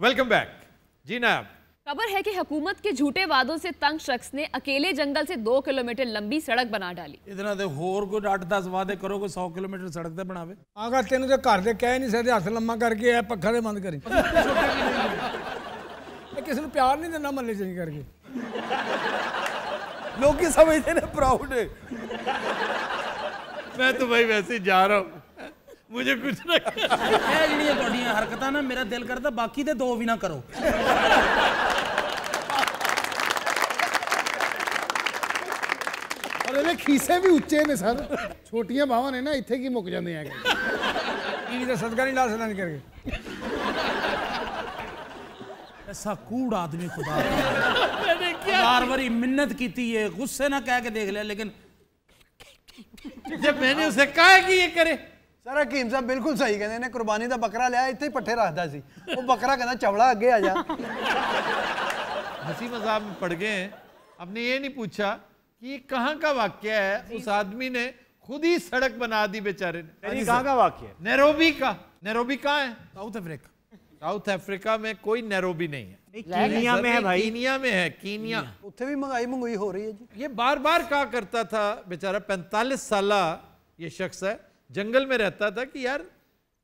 Welcome back जी नाब खबर है कि हुकूमत के झूठे वादों से तंग शख्स ने अकेले जंगल से दो किलोमीटर लंबी सड़क बना डाली। इतना दे तो होर को अठ दस वादे करो कोई सौ किलोमीटर सड़क तो बनावे। आगा तेन जो घर के कह नहीं सकते हाथ लम्मा करके है पखा दे बंद करी। किसी प्यार नहीं देना मल्ले चेंज करके। लोग समझते ने प्राउड। मैं तो भाई वैसे ही जा रहा हूँ। मुझे कुछ ना ਇਹ ਜਿਹੜੀਆਂ ਤੁਹਾਡੀਆਂ ਹਰਕਤਾਂ ਨਾ ਮੇਰਾ ਦਿਲ ਕਰਦਾ ਬਾਕੀ ਦੇ ਦੋ ਵੀ ਨਾ ਕਰੋ ਔਰ ਇਹਦੇ ਖੀਸੇ ਵੀ ਉੱਚੇ ਨੇ ਸਰ ਛੋਟੀਆਂ ਬਾਹਾਂ ਨੇ ਨਾ ਇੱਥੇ ਕੀ ਮੁੱਕ ਜਾਂਦੇ ਹੈਗੇ ਇਹ ਤਾਂ ਸਦਕਾ ਨਹੀਂ ਲਾ ਸਕਦਾ ਨਹੀਂ ਕਰਕੇ ਐਸਾ ਕੂੜ ਆਦਮੀ ਖੁਦਾ ਚਾਰ ਵਾਰੀ ਮਿੰਨਤ ਕੀਤੀ ਹੈ ਗੁੱਸੇ ਨਾਲ ਕਹਿ ਕੇ ਦੇਖ ਲਿਆ ਲੇਕਿਨ जब मैंने उसे कहा कि ये करे ਸਰ ਹਕੀਮ ਸਾਹਿਬ ਬਿਲਕੁਲ ਸਹੀ ਕਹਿੰਦੇ ਨੇ ਕੁਰਬਾਨੀ ਦਾ ਬੱਕਰਾ ਲਿਆ ਇੱਥੇ ਹੀ ਪੱਠੇ ਰੱਖਦਾ ਸੀ ਉਹ ਬੱਕਰਾ ਕਹਿੰਦਾ ਚਵਲਾ ਅੱਗੇ ਆ ਜਾ हंसी मजाक में पड़ गए हैं आपने ये नहीं पूछा कि ये कहाँ का वाक्य है उस आदमी ने खुद ही सड़क बना दी बेचारे ने कहाँ का वाक्य है नैरोबी का नैरोबी कहाँ है ਸਾਊਥ ਅਫਰੀਕਾ साउथ अफ्रीका में कोई नैरोबी नहीं है कीनिया में है भाई कीनिया में है कीनिया ਉੱਥੇ ਵੀ ਮੰਗਾਈ ਮੰਗੂਈ ਹੋ ਰਹੀ ਹੈ ਜੀ ये बार बार कहा करता था बेचारा पैंतालीस साल ये शख्स है जंगल में रहता था कि यार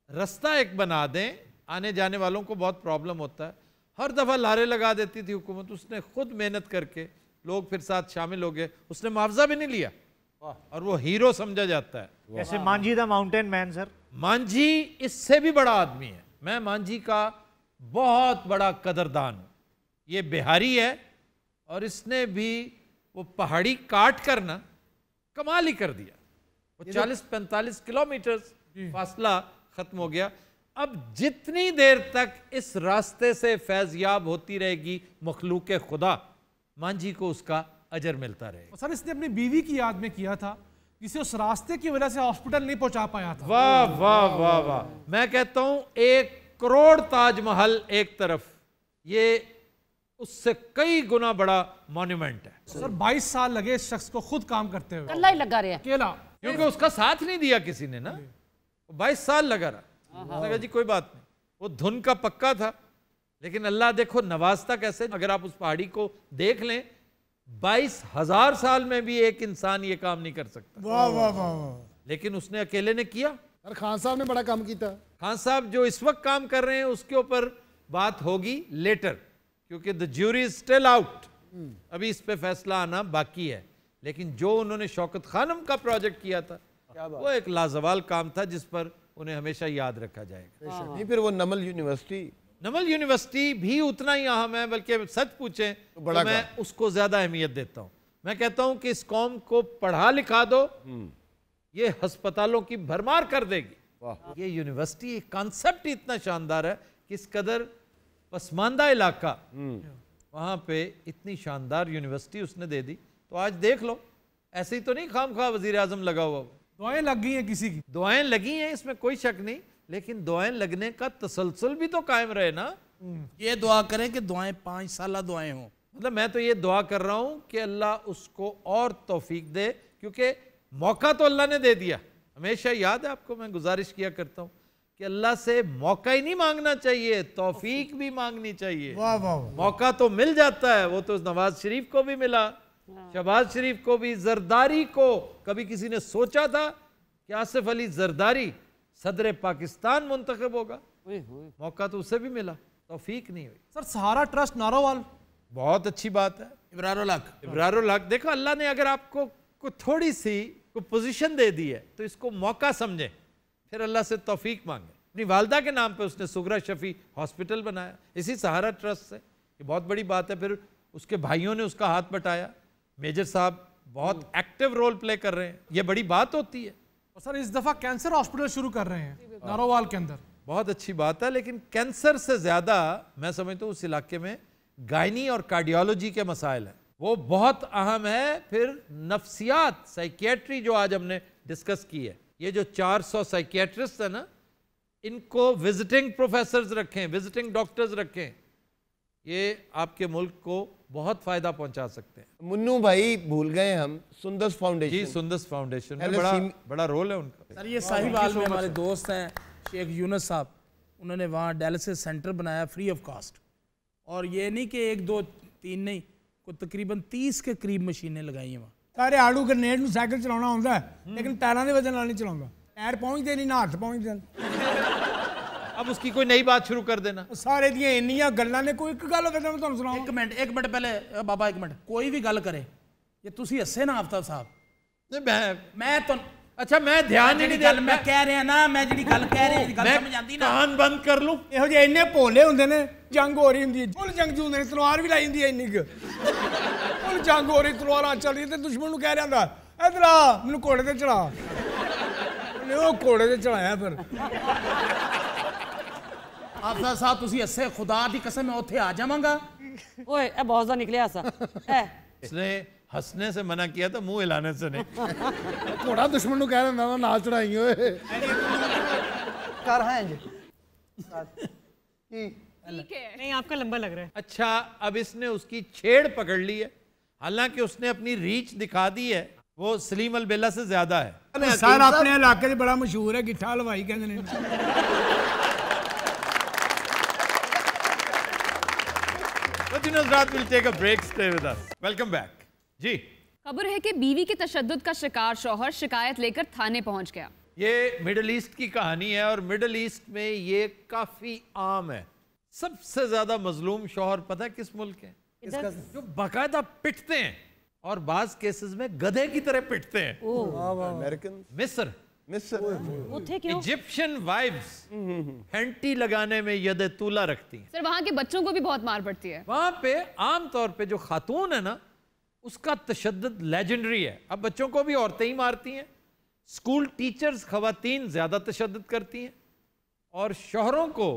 रास्ता एक बना दें आने जाने वालों को बहुत प्रॉब्लम होता है। हर दफ़ा लारे लगा देती थी हुकूमत उसने खुद मेहनत करके लोग फिर साथ शामिल हो गए। उसने मुआवजा भी नहीं लिया। और वो हीरो समझा जाता है। जैसे Manjhi the mountain man sir Manjhi इससे भी बड़ा आदमी है। मैं मांझी का बहुत बड़ा कदरदान हूँ। ये बिहारी है और इसने भी वो पहाड़ी काट कर ना कमाल ही कर दिया। वो 40-45 किलोमीटर फासला खत्म हो गया। अब जितनी देर तक इस रास्ते से फैज़याब होती रहेगी मखलूक खुदा मांझी को उसका अजर मिलता रहेगा सर इसने अपनी बीवी की याद में किया था जिसे उस रास्ते की वजह से हॉस्पिटल नहीं पहुँचा पाया था। वाह वाह वाह वाह मैं कहता हूँ एक करोड़ ताजमहल एक तरफ़ ये उससे कई गुना बड़ा मॉन्यूमेंट है। सर 22 साल लगे इस शख्स को खुद काम करते हुए। कल्ला ही लगा रहे अकेला। क्योंकि उसका साथ नहीं दिया किसी ने ना। बाईस साल लगा रहा। लगा जी कोई बात नहीं। वो धुन का पक्का था। लेकिन अल्लाह देखो नवाजता कैसे अगर आप उस पहाड़ी को देख लें बाईस हज़ार साल में भी एक इंसान ये काम नहीं कर सकता। वाह वाह वाह लेकिन उसने अकेले ने किया। और खान साहब ने बड़ा काम किया। खान साहब जो इस वक्त काम कर रहे हैं उसके ऊपर बात होगी लेटर क्योंकि द ज्यूरी स्टिल आउट अभी इस पे फैसला आना बाकी है। लेकिन जो उन्होंने शौकत खानम का प्रोजेक्ट किया था वो एक लाजवाल काम था जिस पर उन्हें हमेशा याद रखा जाएगा। नहीं फिर वो नमल यूनिवर्सिटी। नमल यूनिवर्सिटी भी उतना ही अहम है बल्कि सच पूछें तो बड़ा मैं उसको ज़्यादा अहमियत देता हूँ। मैं कहता हूँ कि इस कौम को पढ़ा लिखा दो ये हस्पतालों की भरमार कर देगी। ये यूनिवर्सिटी कॉन्सेप्ट इतना शानदार है कि इस कदर पसमानदा इलाका वहाँ पे इतनी शानदार यूनिवर्सिटी उसने दे दी। तो आज देख लो ऐसे ही तो नहीं खाम खा वज़ीर आज़म लगा हुआ दुआएँ लग गई हैं किसी की। दुआएँ लगी हैं इसमें कोई शक नहीं लेकिन दुआएँ लगने का तसलसल भी तो कायम रहे ना। हम्म। ये दुआ करें कि दुआएँ पाँच साल दुआएँ हों। मतलब मैं तो ये दुआ कर रहा हूँ कि अल्लाह उसको और तोफीक दे क्योंकि मौका तो अल्लाह ने दे दिया। हमेशा याद है आपको मैं गुजारिश किया करता हूँ कि अल्लाह से मौका ही नहीं मांगना चाहिए तोफीक भी मांगनी चाहिए। वाह वाह मौका तो मिल जाता है वो तो नवाज़ शरीफ को भी मिला। शहबाज शरीफ को भी जरदारी को कभी किसी ने सोचा था कि आसिफ अली जरदारी सदर पाकिस्तान मुंतखब होगा? मौका तो उसे भी मिला तौफीक नहीं हुई। Sir Sahara trust Narowal. बहुत अच्छी बात है। इब्रारुल हक इब्रारुल हक देखो अल्लाह ने अगर आपको को थोड़ी सी को पोजीशन दे दी है तो इसको मौका समझे। फिर अल्लाह से तौफीक मांगे। अपनी वालदा के नाम पे उसने सुगरा शफी हॉस्पिटल बनाया। इसी सहारा ट्रस्ट से। ये बहुत बड़ी बात है। फिर उसके भाइयों ने उसका हाथ बटाया। मेजर साहब बहुत एक्टिव रोल प्ले कर रहे हैं। ये बड़ी बात होती है। और सर इस दफ़ा कैंसर हॉस्पिटल शुरू कर रहे हैं नारोवाल के अंदर। बहुत अच्छी बात है लेकिन कैंसर से ज़्यादा मैं समझता हूँ उस इलाके में गायनी और कार्डियोलॉजी के मसाइल हैं। वो बहुत अहम है फिर नफ्सियात साइकियाट्री जो आज हमने डिस्कस की है। ये जो 400 साइकियाट्रिस्ट है ना इनको विजिटिंग प्रोफेसर रखें विजिटिंग डॉक्टर्स रखें। ये आपके मुल्क को बहुत फायदा पहुंचा सकते हैं मुन्नू भाई भूल गए हम सुंदर जी फाउंडेशन सुंदस फाउंडेशन में LSE बड़ा में- बड़ा रोल है उनका सर ये साहिवाल में हमारे दोस्त हैं शेख यूनस साहब उन्होंने वहाँ डायलिसिस सेंटर बनाया फ्री ऑफ कॉस्ट और ये नहीं कि एक दो तीन नहीं को तकरीबन तीस के करीब मशीनें लगाई हैं वहाँ ਸਾਰੇ ਆੜੂ ਗ੍ਰਨੇਡ ਨੂੰ ਸਾਈਕਲ ਚਲਾਉਣਾ ਆਉਂਦਾ ਹੈ, ਲੇਕਿਨ ਪੈਰਾਂ ਦੇ ਵਜਨ ਨਾਲ ਨਹੀਂ ਚਲਾਉਂਦਾ ਪੈਰ ਪਹੁੰਚਦੇ ਨਹੀਂ ਨਾ ਹੱਥ ਪਹੁੰਚਦੇ ਨੇ। अब उसकी कोई नई बात शुरू कर देना ਉਹ ਸਾਰੇ ਦੀਆਂ ਇੰਨੀਆਂ ਗੱਲਾਂ ਨੇ ਕੋਈ ਇੱਕ ਗੱਲ ਹੋਵੇ ਤਾਂ ਮੈਂ ਤੁਹਾਨੂੰ ਸੁਣਾਵਾਂ एक मिनट एक मिनट पहले अ, बाबा एक मिनट कोई भी गल करे ये तुसी हसे ना आफ्ताब साहब नहीं, मैं मैं तो अच्छा मैं ध्यान ही नहीं ਜਿਹੜੀ दिया ਗੱਲ ਮੈਂ ਕਹਿ ਰਿਹਾ ਨਾ ਮੈਂ ਜਿਹੜੀ ਗੱਲ ਕਹਿ ਰਿਹਾ ਗੱਲ ਸਮਝ मैं ਆਂਦੀ ਨਾ कान बंद कर लूं ਇਹੋ ਜਿਹੇ ਇੰਨੇ ਭੋਲੇ ਹੁੰਦੇ ਨੇ ਜੰਗ ਹੋ ਰਹੀ ਹੁੰਦੀ ਹੈ ਫੁੱਲ ਜੰਗ ਹੁੰਦੇ ਨੇ ਤਲਵਾਰ ਵੀ ਲਾਈ ਹੁੰਦੀ ਹੈ ਇੰਨੀ ਕੁ ਫੁੱਲ ਜੰਗ ਹੋ ਰਹੀ ਤਲਵਾਰਾਂ ਚੱਲ ਰਹੀ ਤੇ ਦੁਸ਼ਮਣ ਨੂੰ ਕਹਿ ਰਿਹਾ ਹੁੰਦਾ ਇਧਰ ਆ ਮੈਨੂੰ ਘੋੜੇ ਤੇ ਚੜਾ ਉਹਨੇ ਉਹ ਘੋੜੇ ਤੇ ਚੜਾਇਆ ਫਿਰ आफ्ताब साहब तुसी हसे खुदा दी कसम मैं ਉੱਥੇ ਆ ਜਾਵਾਂਗਾ ਓਏ ਇਹ ਬਹੁਤ ਜ਼ਿਆਦਾ ਨਿਕਲਿਆ ਸਾ ਹੈ इसने हंसने से मना किया था मुंह हिलाने से नहीं ਘੋੜਾ ਦੁਸ਼ਮਣ ਨੂੰ ਕਹਿ ਦਿੰਦਾ ਵਾ ਨਾਲ ਚੜਾਈ ਓਏ ਕਰ ਹਾਂ ਇੰਜ ਕੀ ठीक है नहीं आपका लंबा लग रहा है अच्छा अब इसने उसकी छेड़ पकड़ ली है हालांकि उसने अपनी रीच दिखा दी है वो सलीम अलबेला से ज्यादा है ਸਰ ਆਪਣੇ ਇਲਾਕੇ 'ਚ ਬੜਾ ਮਸ਼ਹੂਰ ਹੈ ਗਿੱਠਾ ਹਲਵਾਈ ਕਹਿੰਦੇ ਨੇ But you know, Zrat will take a break. Stay with us. Welcome back. जी। खबर है कि बीवी के तशद्दुद का शिकार शौहर शिकायत लेकर थाने पहुँच गया। ये मिडल ईस्ट की कहानी है और मिडल ईस्ट में ये काफ़ी आम है। सबसे ज़्यादा मजलूम शौहर पता है किस मुल्क है? जो बाकायदा पिटते हैं और बाज केसेस में गधे की तरह पिटते हैं। अमेरिकन। मिस्र। इजिप्शियन वाइब्स हैंटी लगाने में यद तूला रखती हैं सर वहाँ के बच्चों को भी बहुत मार पड़ती है वहाँ पे आमतौर पे जो खातून है ना उसका तशद लेजेंडरी है अब बच्चों को भी औरतें ही मारती हैं स्कूल टीचर्स खातन ज़्यादा तशद करती हैं और शोहरों को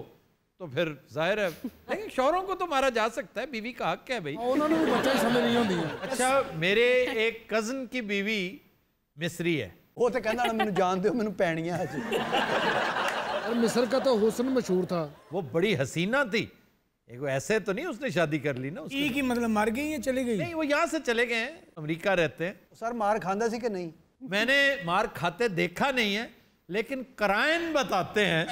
तो फिर ज़ाहिर है लेकिन शोहरों को तो मारा जा सकता है बीवी का हक है भाई उन्होंने नहीं अच्छा मेरे एक कज़न की बीवी मिस्री है ਉਹ ਤੇ ਕਹਿੰਦਾ ਨਾ ਮੈਨੂੰ ਜਾਣ ਦਿਓ ਮੈਨੂੰ ਪੈਣੀਆਂ ਅੱਜ और मिस्र का तो हुस्न मशहूर था वो बड़ी हसीना थी एक वो ऐसे तो नहीं उसने शादी कर ली ना उसकी ਕੀ ਕੀ ਮਤਲਬ ਮਰ ਗਈ ਜਾਂ ਚਲੀ ਗਈ नहीं वो यहाँ से चले गए हैं अमेरिका रहते हैं ਸਰ ਮਾਰ ਖਾਂਦਾ ਸੀ ਕਿ ਨਹੀਂ मैंने मार खाते देखा नहीं है लेकिन करायन बताते हैं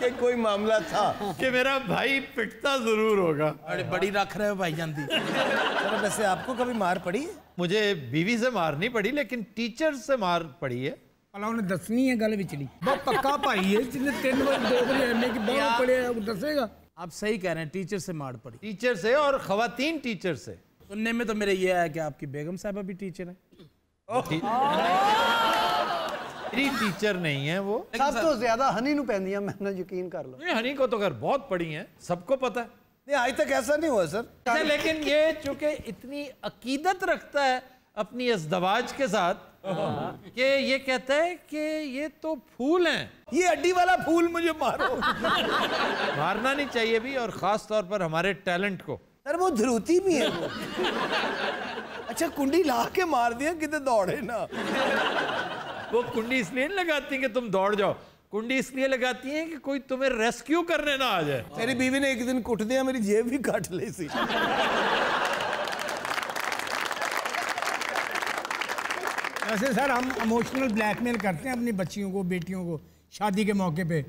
कि कोई मामला था कि मेरा भाई पिटता जरूर होगा बड़ी बड़ी रख रहे हो भाईजान दी वैसे आपको कभी मार पड़ी मुझे बीवी से मार नहीं पड़ी लेकिन टीचर से मार पड़ी है ਭਲਾ ਉਹਨੇ ਦੱਸਣੀ ਹੈ ਗੱਲ ਵਿਚਲੀ ਬਹੁਤ ਪੱਕਾ ਭਾਈ ਹੈ ਜਿਹਨੇ ਤਿੰਨ ਵਾਰ ਦੋ ਵਾਰੀ ਐਮਏ ਕੀ ਬਾਹਰ ਪੜਿਆ ਉਹ ਦੱਸੇਗਾ आप सही कह रहे हैं टीचर से मार पड़ी टीचर से और खवातीन टीचर से सुनने में तो मेरे ये है कि आपकी बेगम साहबा भी टीचर है मेरी टीचर नहीं है वो ਸਭ ਤੋਂ ਜ਼ਿਆਦਾ ਹਨੀ ਨੂੰ ਪੈਂਦੀਆਂ ਮੈਂ ਨਾ ਯਕੀਨ ਕਰ ਲਓ नहीं, हनी को तो खैर बहुत पड़ी हैं सबको पता है नहीं आज तक ऐसा नहीं हुआ सर अच्छा, लेकिन ये चूंकि इतनी अकीदत रखता है अपनी अजदवाज के साथ कि ये कहता है कि ये तो फूल हैं ये अड्डी वाला फूल मुझे मारो मारना नहीं चाहिए भी और ख़ास तौर पर हमारे टैलेंट को सर वो धरुती भी है वो अच्छा कुंडी ला के मार दिया कितने दौड़े ना वो कुंडी इसलिए नहीं लगाती कि तुम दौड़ जाओ। कुंडी इसलिए लगाती हैं कि कोई तुम्हें रेस्क्यू करने ना आ जाए। मेरी बीवी ने एक दिन कुट दिया मेरी जेब भी काट ली सी। वैसे सर हम इमोशनल ब्लैकमेल करते हैं अपनी बच्चियों को बेटियों को शादी के मौके पे।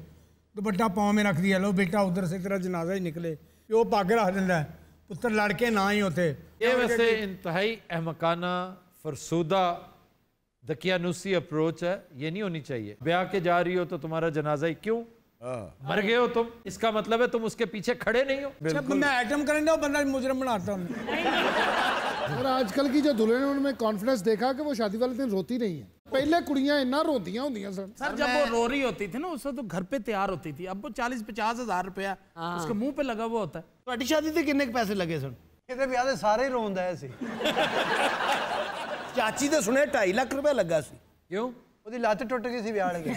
दुपट्टा पाँव में रख दिया लो बेटा उधर से तेरा जनाजा ही निकले। वो पग रख दिंदा है पुत्र लड़के ना ही होते। ये वैसे इंतहाई अहमकाना फरसूदा दकियानुसी अप्रोच है ये नहीं होनी चाहिए। ब्याह के जा रही हो तो तुम्हारा जनाजा ही क्यों? हाँ। मर गए हो तुम। इसका मतलब है तुम उसके पीछे खड़े नहीं हो। मैं आइटम करेंगे बंदा मुजरम बनाता हूँ। और आजकल की जो दुल्हन उनमें कॉन्फिडेंस देखा कि वो शादी वाले दिन रोती नहीं है। पहले कुड़िया इतना रोतियाँ होती सर। सर जब वो रो रही होती थी ना उस वक्त तो घर पे तैयार होती थी। अब वो चालीस पचास हज़ार रुपया हाँ। उसके मुँह पे लगा हुआ होता है। तो शादी से किन्ने पैसे लगे सर? ये सारे रोंद है ऐसे। ਚਾਚੀ ਦੇ ਸੁਣਿਆ 2.5 ਲੱਖ ਰੁਪਏ ਲੱਗਾ ਸੀ। ਕਿਉਂ? ਉਹਦੀ ਲੱਤ ਟੁੱਟ ਗਈ ਸੀ ਵਿਆਹ ਵਾਲੇ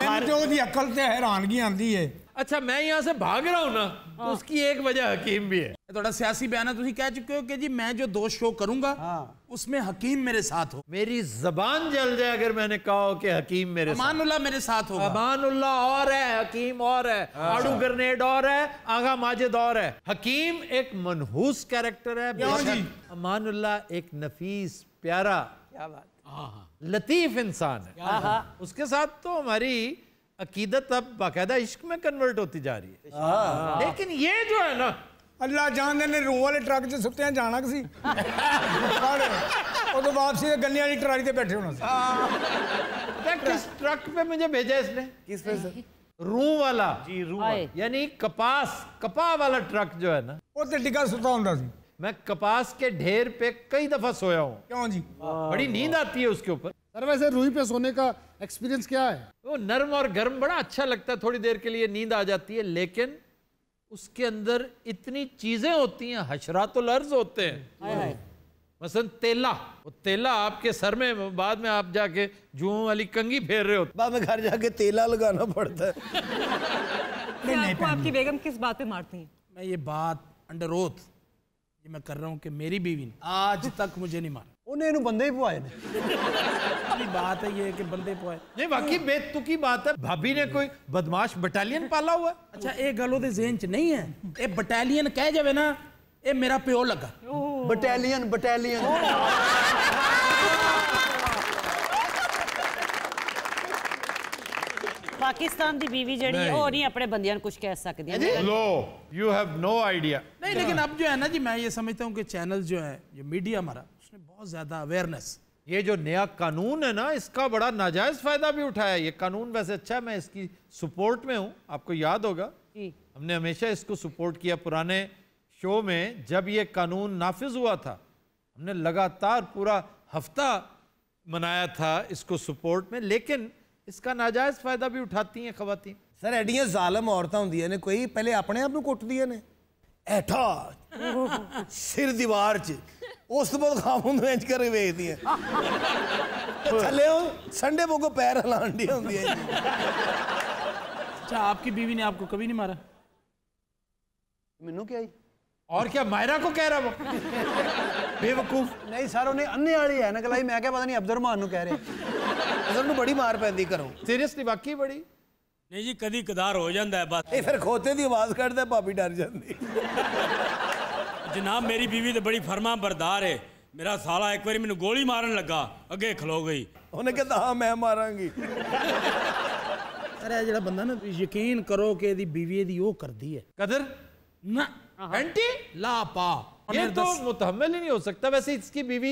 ਮੈਨੂੰ ਉਹਦੀ ਅਕਲ ਤੇ ਹੈਰਾਨਗੀ ਆਂਦੀ ਏ। अच्छा मैं यहाँ से भाग रहा हूँ ना तो उसकी एक वजह हकीम भी है। थोड़ा सियासी बयान है तुम कह चुके हो कि जी मैं जो दो शो करूँगा उसमें हकीम मेरे साथ हो। मेरी जबान जल जाए अगर मैंने कहा हो कि हकीम मेरे साथ। मेरे साथ होगा। अमानुल्लाह और है हकीम और है। आड़ू ग्रेनेड और है आगा माजिद और है। हकीम एक मनहूस कैरेक्टर है अमानुल्लाह एक नफीस प्यारा क्या बात लतीफ इंसान है? उसके साथ तो हमारी अकीदत अब बाकायदा इश्क में कन्वर्ट होती जा रही है। आ, आ, लेकिन ये जो है ना अल्लाह जान देने रूह वाले ट्रक से सुते हैं जाना किसी? और तो वापसी गन्ने वाली ट्राली पे बैठे होना हाँ। किस ट्रक पे मुझे भेजा इसने? किस पे सर? रूह वाला। जी रूह यानी कपास कपाह वाला ट्रक जो है ना। वो तो टिका सुता होता मैं कपास के ढेर पे कई दफ़ा सोया हूँ। क्यों जी? बड़ी नींद आती है उसके ऊपर। सर वैसे रूही पे सोने का एक्सपीरियंस क्या है? वो नरम और गर्म बड़ा अच्छा लगता है थोड़ी देर के लिए नींद आ जाती है लेकिन उसके अंदर इतनी चीज़ें होती हैं हशरातुल अर्ज़ होते हैं। मसलन तेला वो तेला आपके सर में बाद में आप जाके जुओं वाली कंगी फेर रहे होते बाद में घर जाके तेला लगाना पड़ता है। नहीं, नहीं, आपको आपकी बेगम किस बात पे मारती है? मैं ये बात अंडर ओथ ये मैं कर रहा हूँ कि मेरी बीवी ने आज तक मुझे नहीं मारा ਉਹਨੇ ਇਹਨੂੰ ਬੰਦੇ ਹੀ ਪਵਾਏ ਨੇ अभी बात है ये कि बंदे पोए नहीं बाकी बेतुकी बात है भाभी ने कोई बदमाश बटालियन पाला हुआ है अच्छा ये गल ਉਹਦੇ ਜ਼ੇਨ ਚ ਨਹੀਂ ਹੈ ਇਹ ਬਟਾਲੀਅਨ ਕਹਿ ਜਾਵੇ ਨਾ ਇਹ ਮੇਰਾ ਪਿਓ ਲੱਗਾ ਬਟਾਲੀਅਨ ਬਟਾਲੀਅਨ ਪਾਕਿਸਤਾਨ ਦੀ ਬੀਵੀ ਜਿਹੜੀ ਹੈ, ਉਹ ਨਹੀਂ ਆਪਣੇ ਬੰਦਿਆਂ ਨੂੰ ਕੁਝ ਕਹਿ ਸਕਦੀ लो यू हैव नो आइडिया नहीं लेकिन अब जो है ना जी मैं ये समझता हूँ कि चैनल जो है जो मीडिया हमारा उसने बहुत ज़्यादा अवेयरनेस ये जो नया कानून है ना इसका बड़ा नाजायज फायदा भी उठाया ये कानून वैसे अच्छा है मैं इसकी सपोर्ट में हूँ आपको याद होगा जी हमने हमेशा इसको सपोर्ट किया पुराने शो में जब ये कानून नाफिज हुआ था हमने लगातार पूरा हफ्ता मनाया था इसको सपोर्ट में लेकिन इसका नाजायज फायदा भी उठाती हैं खवातीन ਸਰ ਐਡੀਆਂ ਜ਼ਾਲਮ ਔਰਤਾਂ ਹੁੰਦੀਆਂ ਨੇ ਕੋਈ ਪਹਿਲੇ ਆਪਣੇ ਆਪ ਨੂੰ ਕੁੱਟਦੀਆਂ ਨੇ ਐਠਾ ਸਿਰ ਦੀਵਾਰ 'ਚ ਉਸ ਤੋਂ ਬਾਅਦ ਖਾਮੁੰਦ ਵੇਚ ਕਰ ਵੇਚਦੀਆਂ ਤੇ ਥੱਲੇ ਉਹ ਸੰਡੇ ਬੋਗੋ ਪੈਰ ਹਿਲਾਉਣ ਦੀ ਹੁੰਦੀਆਂ ਜੀ अच्छा आपकी बीवी ने आपको कभी नहीं मारा ਮੈਨੂੰ ਕਿਹਾ ਜੀ और क्या मायरा को कह रहा वो बेवकूफ ਨਹੀਂ ਸਰ ਉਹਨੇ ਅੰਨੇ ਵਾਲੀ ਐਨਕ ਲਾਈ ਮੈਂ ਕਿਹਾ ਪਤਾ ਨਹੀਂ ਅਬਦੁਰਮਾਨ ਨੂੰ ਕਹਿ ਰਿਹਾ ਅਸਲ ਨੂੰ ਬੜੀ ਮਾਰ ਪੈਂਦੀ ਘਰੋਂ सीरियसली वाकई बड़ी ਨਹੀਂ ਜੀ ਕਦੀ ਕਦਾਰ ਹੋ ਜਾਂਦਾ ਹੈ ਬਸ ਇਹ ਫਿਰ ਖੋਤੇ ਦੀ ਆਵਾਜ਼ ਕੱਢਦਾ ਭਾਬੀ ਡਰ ਜਾਂਦੀ ਜਨਾਬ ਮੇਰੀ ਬੀਵੀ ਤੇ ਬੜੀ ਫਰਮਾ ਬਰਦਾਰ ਹੈ ਮੇਰਾ ਸਾਲਾ ਇੱਕ ਵਾਰੀ ਮੈਨੂੰ ਗੋਲੀ ਮਾਰਨ ਲੱਗਾ ਅੱਗੇ ਖਲੋ ਗਈ ਉਹਨੇ ਕਹਿੰਦਾ ਹਾਂ ਮੈਂ ਮਾਰਾਂਗੀ अरे ये ਜਿਹੜਾ ਬੰਦਾ ਨਾ ਯਕੀਨ ਕਰੋ ਕਿ ਇਹਦੀ ਬੀਵੀ ਇਹਦੀ ਉਹ ਕਰਦੀ ਹੈ कदर ਨਾ एंटी ला पा ये तो मुतहमल ही नहीं हो सकता वैसे इसकी बीवी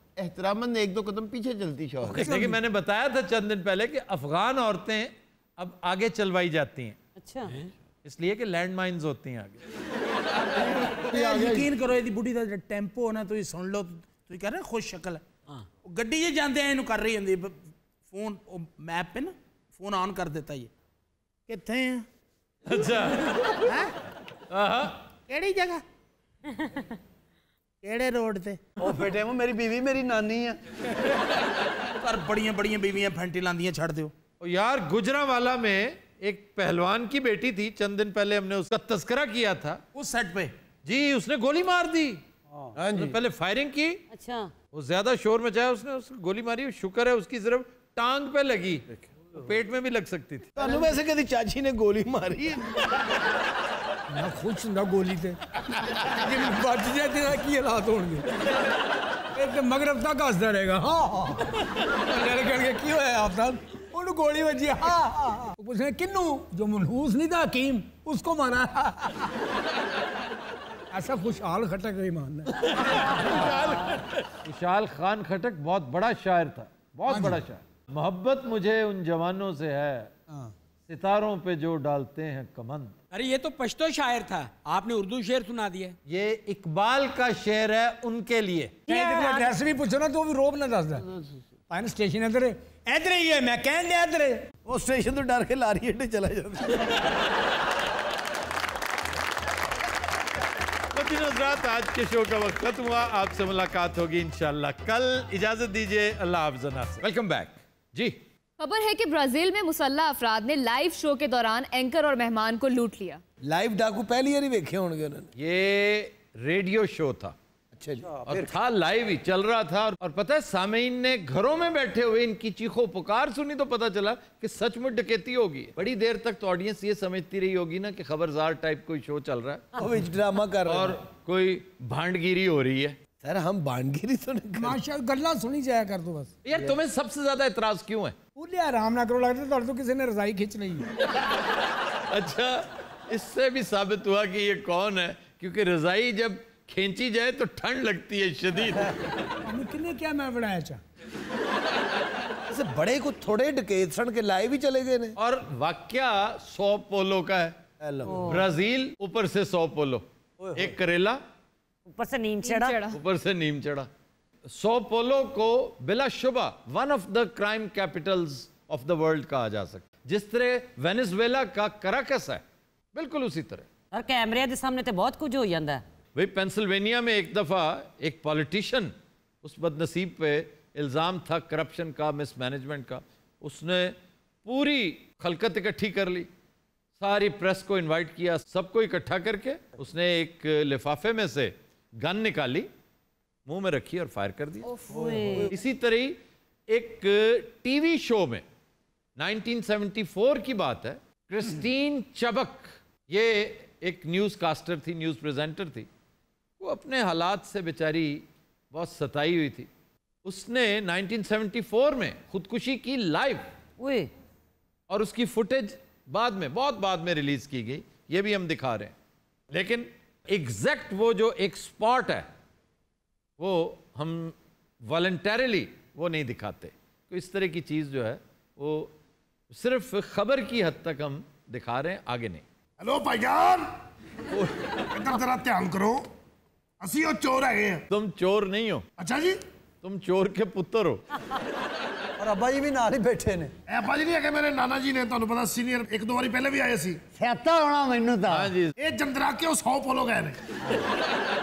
एहतराम ने एक दो कदम पीछे चलती शौहरत। okay, मैंने बताया था चंद दिन पहले कि अफगान औरतें अब आगे चलवाई जाती हैं। अच्छा। इसलिए कि लैंड माइन्स होती हैं आगे। तो यकीन करो यदि बुढ़ी का टेंपो होना तो सुन लो तो कह रहे खुश शक्ल है। हाँ। गड्डी ये जाते हैं इन कर रही होंगी फ़ोन मैप पे ना फ़ोन ऑन कर देता ये। कितने अच्छा। हाँ, हाँ। केड़ी जगह? ਕਿਹੜੇ ਰੋਡ ਤੇ ਉਹ ਬੇਟੇ ਉਹ ਮੇਰੀ ਬੀਵੀ ਮੇਰੀ ਨਾਨੀ ਆ ਪਰ ਬੜੀਆਂ ਬੜੀਆਂ ਬੀਵੀਆਂ ਫੈਂਟੀ ਲਾਂਦੀਆਂ ਛੱਡ ਦਿਓ और यार गुजरावाला में एक पहलवान की बेटी थी चंद दिन पहले हमने उसका तस्करा किया था उस सेट पे जी उसने गोली मार दी हाँ जी उसने पहले फायरिंग की अच्छा वो ज्यादा शोर मचाया उसने उसको गोली मारी शुक्र है उसकी सिर्फ टांग पे लगी वो पेट में भी लग सकती थी ਤੁਹਾਨੂੰ ਵੈਸੇ ਕਦੀ ਚਾਚੀ ਨੇ ਗੋਲੀ ਮਾਰੀ ਹੈ ਮੈਂ ਖੁਸ਼ ਹੁੰਦਾ ਗੋਲੀ ਤੇ ਜੇ ਮੈਨੂੰ ਵੱਜ ਜਾਏ ਤੇਰਾ ਕੀ ਹਾਲਾਤ ਹੋਣਗੇ ਇਹ ਤੇ ਮਗਰਬ ਤੱਕ ਹੱਸਦਾ ਰਹੇਗਾ ਹਾਂ ਹਾਂ ਲੜ ਕੇ ਕੀ ਹੋਇਆ ਆਫਤਾਬ ਉਹਨੂੰ ਗੋਲੀ ਵੱਜੀ ਹਾਂ ਹਾਂ ਹਾਂ। ਉਹ ਪੁੱਛੇ ਕਿੰਨੂੰ ਜੋ ਮਨਹੂਸ ਨਹੀਂ ਦਾ ਹਕੀਮ ਉਸਕੋ ਮਾਰਾ ऐसा खुशहाल खटक नहीं मानना विशाल खान खटक बहुत बड़ा शायर था बहुत बड़ा शायर मोहब्बत मुझे उन जवानों से है सितारों पे जो डालते हैं कमंद अरे ये तो पश्तो शायर था। आपने उर्दू शेर सुना दिया। ये इकबाल का शेर है उनके लिए। एड्रेस भी पूछो ना तो रोब ना स्टेशन हाँ, हाँ, हाँ। इधर इधर ही है मैं कह दिया इधर वो स्टेशन तो डर के लारी अड्डे चला जाता हजरात आज के शो का वक्त खत्म हुआ। आपसे मुलाकात होगी इंशाल्लाह। कल इजाज़त दीजिए अल्लाह वेलकम बैक जी। खबर है कि ब्राज़ील में मुसल्ला अफराद ने लाइव शो के दौरान एंकर और मेहमान को लूट लिया। लाइव डाकू पहली बार ही देखे होंगे उन्होंने। ये रेडियो शो था। अच्छा और था लाइव ही चल रहा था और पता है सामीन ने घरों में बैठे हुए इनकी चीखों पुकार सुनी तो पता चला कि सच में डकैती होगी। बड़ी देर तक तो ऑडियंस ये समझती रही होगी ना कि खबरदार टाइप कोई शो चल रहा है। ड्रामा कर रहा और कोई भांडगिरी हो रही है। सर हम भांडगिरी तो नहीं गल्ला सुनी जाया कर दो बस। यार तुम्हें सबसे ज़्यादा एतराज़ क्यों है? बोले आराम ना करो लगता तो, तो किसी ने रजाई खींच ली अच्छा इससे भी साबित हुआ कि ये कौन है? क्योंकि रजाई जब खींची जाए तो ठंड लगती है शदीद। कितने क्या मैं बनाया चाह? ऐसे बड़े को थोड़े डकेसण के लाए भी चले गए ने। और वाक्य सौ पोलो का है। ब्राज़ील ऊपर से सौ पोलो। एक करेला ऊपर से नीम चढ़ा। ऊपर से नीम चढ़ा। सौ पोलो को बिला शुबा one of the crime capitals of the world कहा जा सकता जिस तरह वेनेजुएला का कराकस है बिल्कुल उसी तरह। और कैमरे के सामने तो बहुत कुछ हो जाता है। भाई पेंसिल्वेनिया में एक दफ़ा एक पॉलिटिशियन उस बदनसीब पे इल्ज़ाम था करप्शन का मिसमैनेजमेंट का। उसने पूरी खलकत इकट्ठी कर ली। सारी प्रेस को इनवाइट किया सबको इकट्ठा करके उसने एक लिफाफे में से गन निकाली। मुँह में रखी और फायर कर दिया। इसी तरह एक टीवी शो में 1974 की बात है क्रिस्टीन चबक ये एक न्यूज़ कास्टर थी न्यूज़ प्रेजेंटर थी वो अपने हालात से बेचारी बहुत सताई हुई थी। उसने 1974 में खुदकुशी की लाइव ओए। और उसकी फुटेज बाद में बहुत बाद में रिलीज़ की गई ये भी हम दिखा रहे हैं। लेकिन एग्जैक्ट वो जो एक स्पॉट है वो हम वॉलेंटरली वो नहीं दिखाते तो इस तरह की चीज़ जो है वो सिर्फ खबर की हद तक हम दिखा रहे हैं आगे नहीं ਹੈਲੋ ਭਾਈਜਾਨ ਇੱਧਰ ਜ਼ਰਾ ਧਿਆਨ ਕਰੋ ਅਸੀਂ ਉਹ ਚੋਰ ਹੈਗੇ ਆ तुम चोर नहीं हो ਅੱਛਾ ਜੀ तुम चोर के पुत्र हो ਔਰ ਅੱਬਾ ਜੀ ਵੀ ਨਾਲ ਹੀ ਬੈਠੇ ਨੇ ਇਹ ਅੱਬਾ ਜੀ ਨਹੀਂ ਹੈਗੇ ਮੇਰੇ ਨਾਨਾ ਜੀ ਨੇ ਤੁਹਾਨੂੰ ਪਤਾ ਸੀਨੀਅਰ ਇੱਕ ਦੋ ਵਾਰੀ ਪਹਿਲੇ ਵੀ ਆਏ ਸੀ ਸਿਆਤਾ ਹੋਣਾ ਮੈਨੂੰ ਤਾਂ हाँ जी ਇਹ ਜੰਦਰਾ ਕੇ ਉਹ 100 ਪੋਲੋ ਗਏ ਨੇ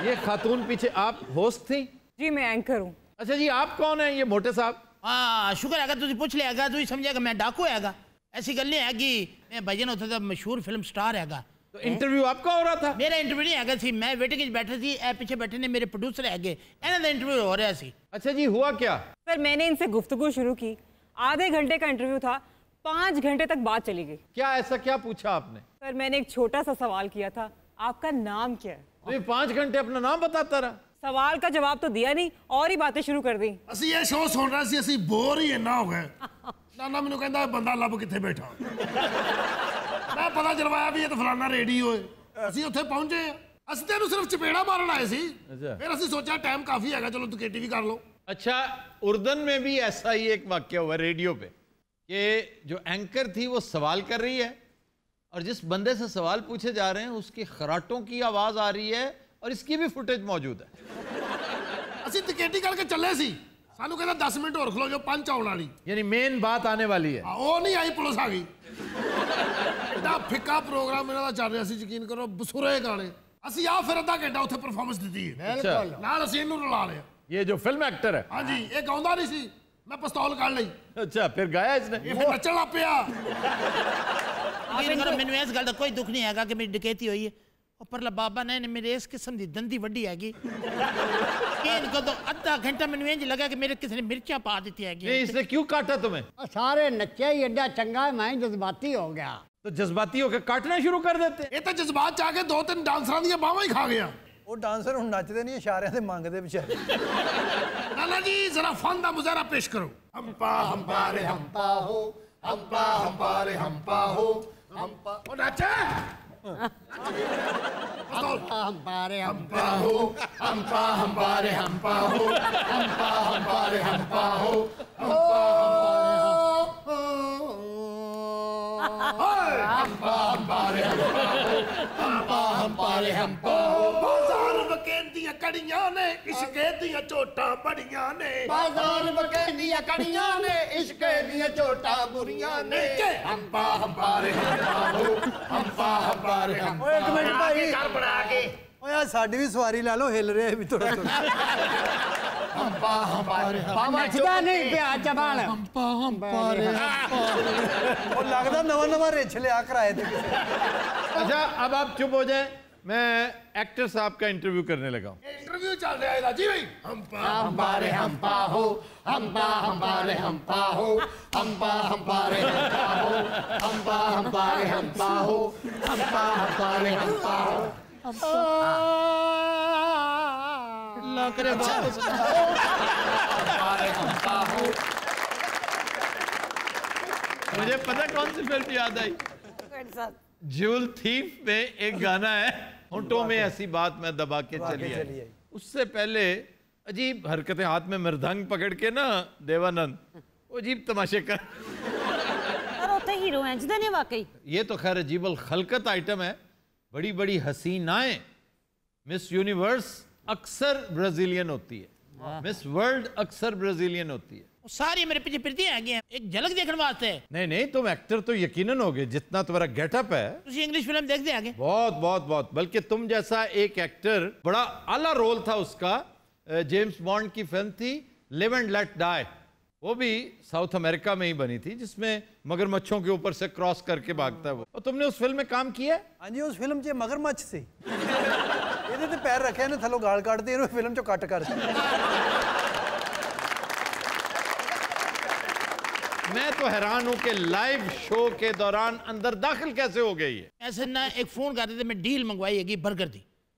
ये खातून पीछे आप होस्ट थी जी मैं एंकर हूँ अच्छा जी आप कौन है ये मोटे साहब ਹਾਂ ਸ਼ੁਕਰ ਹੈਗਾ ਤੁਸੀਂ ਪੁੱਛ ਲਿਆ ਹੈਗਾ ਤੁਸੀਂ ਸਮਝਿਆਗਾ ਮੈਂ ਡਾਕੂ ਹੈਗਾ ਐਸੀ ਗੱਲ ਨਹੀਂ ਹੈਗੀ ਮੈਂ ਭਜਨ ਉੱਥੇ ਦਾ ਮਸ਼ਹੂਰ ਫਿਲਮ ਸਟਾਰ ਹੈਗਾ तो इंटरव्यू आपका हो रहा था ਮੇਰਾ ਇੰਟਰਵਿਊ ਨਹੀਂ ਹੈਗਾ ਸੀ ਮੈਂ ਵੇਟਿੰਗ 'ਚ ਬੈਠਾ ਸੀ ਇਹ ਪਿੱਛੇ ਬੈਠੇ ਨੇ ਮੇਰੇ ਪ੍ਰੋਡਿਊਸਰ ਹੈਗੇ ਇਹਨਾਂ ਦਾ ਇੰਟਰਵਿਊ ਹੋ ਰਿਹਾ ਸੀ अच्छा जी हुआ क्या सर मैंने इनसे गुफ्तगू शुरू की आधे घंटे का इंटरव्यू था पाँच घंटे तक बात चली गई क्या ऐसा क्या पूछा आपने सर मैंने एक छोटा सा सवाल किया था आपका नाम क्या है तो ये पांच घंटे अपना नाम बताता रहा सवाल का जवाब तो दिया नहीं और ही बातें शुरू कर दी ਅਸੀਂ ਇਹ ਸ਼ੋਅ ਸੁਣ ਰਹੇ ਸੀ ਅਸੀਂ ਬੋਰ ਹੀ ਇੰਨਾ ਹੋ ਗਏ ਨਾਨਾ ਮੈਨੂੰ ਕਹਿੰਦਾ ਇਹ ਬੰਦਾ ਲੱਭ ਕਿੱਥੇ ਬੈਠਾ ਮੈਂ ਪਤਾ ਚਲਵਾਇਆ ਵੀ ਇਹ ਤਾਂ ਫਲਾਨਾ ਰੇਡੀਓ ਹੈ ਅਸੀਂ ਉੱਥੇ ਪਹੁੰਚੇ ਆ ਅਸੀਂ ਤਾਂ ਇਹਨੂੰ ਸਿਰਫ ਚਪੇੜਾ ਮਾਰਨ ਆਏ ਸੀ ਅੱਛਾ। ਫਿਰ ਅਸੀਂ ਸੋਚਿਆ ਟਾਈਮ ਕਾਫੀ ਹੈਗਾ ਚਲੋ ਦੁਕੇਟੀ ਵੀ ਕਰ ਲਓ अच्छा उर्दन में भी ऐसा ही एक वाक्य हुआ रेडियो पे कि जो एंकर थी वो सवाल कर रही है और जिस बंदे से सवाल पूछे जा रहे हैं उसकी खराटों की आवाज आ रही है और इसकी भी फुटेज मौजूद है ਅਸੀਂ ਦੁਕੇਟੀ ਕਰਕੇ ਚੱਲੇ ਸੀ ਸਾਨੂੰ ਕਹਿੰਦਾ 10 ਮਿੰਟ ਹੋਰ ਖਲੋ ਜਾਓ ਪੰਜ ਆਉਣ ਵਾਲੀ यानी मेन बात आने वाली है ਆ, ਉਹ ਨਹੀਂ ਆਈ ਪੁਲਿਸ ਆ ਗਈ ਐਡਾ ਫਿੱਕਾ ਪ੍ਰੋਗਰਾਮ ਇਹਨਾਂ ਦਾ ਚੱਲ ਰਿਹਾ ਸੀ ਯਕੀਨ ਕਰੋ ਬਸੁਰੇ ਗਾਣੇ ਅਸੀਂ ਆ ਫਿਰ ਅੱਧਾ ਘੰਟਾ ਉੱਥੇ ਪਰਫਾਰਮੈਂਸ ਦਿੱਤੀ ਹੈ अच्छा ਨਾਲ ਅਸੀਂ ਇਹਨੂੰ ਰਲਾ ਲਿਆ ये जो फिल्म एक्टर है ਹਾਂਜੀ ਇਹ ਗਾਉਂਦਾ ਨਹੀਂ ਸੀ ਮੈਂ ਪਿਸਤੌਲ ਕੱਢ ਲਈ अच्छा फिर गाया इसने ਇਹ ਫਿਰ ਨੱਚਣ ਲੱਗ ਪਿਆ ਯਕੀਨ ਕਰੋ ਮੈਨੂੰ ਇਸ ਗੱਲ ਦਾ ਕੋਈ ਦੁੱਖ ਨਹੀਂ ਹੈਗਾ ਕਿ ਮੇਰੀ ਡਕੈਤੀ ਹੋਈ ਹੈ ਉਹ ਪਰਲਾ ਬਾਬਾ ਨੇ ਨੇ ਮੇਰੇ ਇਸ ਕਿਸਮ ਦੀ ਦੰਦੀ ਵੱਡੀ ਹੈਗੀ ਯਕੀਨ ਕਦੋਂ ਅੱਧਾ ਘੰਟਾ ਮੈਨੂੰ ਇੰਜ ਲੱਗਾ ਕਿ ਮੇਰੇ ਕਿਸੇ ਨੇ ਮਿਰਚਾਂ ਪਾ ਦਿੱਤੀ ਹੈਗੀ नहीं इसने क्यों काटा तुम्हें ਸਾਰੇ ਨੱਚਿਆ ਹੀ ਐਡਾ ਚੰਗਾ ਹੈ, ਮੈਂ ਜਜ਼ਬਾਤੀ ਹੋ ਗਿਆ तो जज्बाती होकर काटना शुरू कर देते ਇਹ ਤਾਂ ਜਜ਼ਬਾਤ ਚ ਆ ਕੇ ਦੋ ਤਿੰਨ ਡਾਂਸਰਾਂ ਦੀਆਂ ਬਾਹਾਂ ਹੀ ਖਾ ਗਿਆ ਉਹ ਡਾਂਸਰ ਹੁਣ ਨੱਚਦੇ ਨਹੀਂ ਇਸ਼ਾਰਿਆਂ ਤੇ ਮੰਗਦੇ ਵਿਚਾਰੇ ਨਾਨਾ ਜੀ ਜ਼ਰਾ ਫਨ ਦਾ ਮੁਜ਼ਾਹਰਾ ਪੇਸ਼ ਕਰੋ ਹੰਪਾ ਹੰਪਾਰੇ ਹੰਪਾ ਹੋ ਹੰਪਾ ਹੰਪਾਰੇ ਹੰਪਾ ਹੋ ਹੰਪਾ ਉਹ ਨੱਚ ਹੰਪਾਰੇ ਹੰਪਾ ਹੋ ਹੰਪਾ ਹੰਪਾਰੇ ਹੰਪਾ ਹੋ ਹੰਪਾ ਹੰਪਾਰੇ ਹੰਪਾ ਹੋ ਹੰਪਾ ਹੰਪਾਰੇ ਹੰਪਾ सा ने भाई भी सवारी ला लो हिल रहे भी थोड़ा थोड़ा ਹੰਪਾ ਹੰਪਾਰੇ ਨੱਚਦਾ ਨਹੀਂ ਪਿਆ ਚਬਾਲ ਹੰਪਾ ਹੰਪਾਰੇ ਉਹ ਲੱਗਦਾ ਨਵਾਂ ਨਵਾਂ ਰਿਛ ਲਿਆ ਕਿਰਾਏ ਤੇ अच्छा अब आप चुप हो जाए मैं एक्टर साहब का इंटरव्यू करने लगा हूं ਇੰਟਰਵਿਊ ਚੱਲ ਰਿਹਾ ਇਹਦਾ ਜੀ ਬਈ ਹੰਪਾ ਹੰਪਾਰੇ ਹੰਪਾ ਹੋ ਹੰਪਾ ਹੰਪਾਰੇ ਹੰਪਾ ਹੋ ਹੰਪਾ ਹੰਪਾਰੇ ਹੰਪਾ ਹੋ ਹੰਪਾ ਹੰਪਾਰੇ ਹੰਪਾ ਹੋ ਹੰਪਾ ਹੰਪਾਰੇ ਹੰਪਾ ਹੋ अल्लाह करे वापस हंपारे ना करे मुझे पता कौन सी फ़िल्म याद आई? जूल थीफ में एक गाना है होंठों में ऐसी बात मैं दबा के चली आई। उससे पहले अजीब हरकतें हाथ में मृदंग पकड़ के ना देवानंद अजीब तमाशे कर हीरो हैं वाकई। ये तो खैर अजीबल खलकत आइटम है बड़ी बड़ी हसीनाएँ मिस यूनिवर्स अक्सर ब्राजीलियन होती है। मिस वर्ल्ड अक्सर ब्राजीलियन होती है। सारी मेरे पीछे फिरती हैं आगे एक झलक देखने वास्ते। नहीं नहीं तुम एक्टर तो यकीन हो गए जितना तुम्हारा गेटअप है। तुझे इंग्लिश फ़िल्म देखते आगे। बहुत बहुत बहुत। बल्कि तुम जैसा एक एक्टर बड़ा आला रोल था उसका जेम्स बॉन्ड की फ़िल्म थी लिव एंड लेट डाई वो भी साउथ अमेरिका में ही बनी थी जिसमें मगरमच्छों के ऊपर से क्रॉस करके भागता है वो और तुमने उस फिल्म में काम किया है ਹਾਂਜੀ ਉਸ ਫਿਲਮ 'ਚ ਇਹ ਮਗਰਮੱਛ ਸੀ ਇਹਦੇ ਤੇ ਪੈਰ ਰੱਖਿਆ ਇਹਨੇ ਥੱਲੋਂ ਗਾਲ ਕੱਢਦੇ ਇਹਨੂੰ ਫਿਲਮ 'ਚੋਂ ਕੱਟ ਕਰ मैं तो हैरान हूं कि लाइव शो के दौरान अंदर दाखिल कैसे हो गई है ऐसे ना एक फोन कर देते मैं डील मंगवाई हैगी बर्गर दी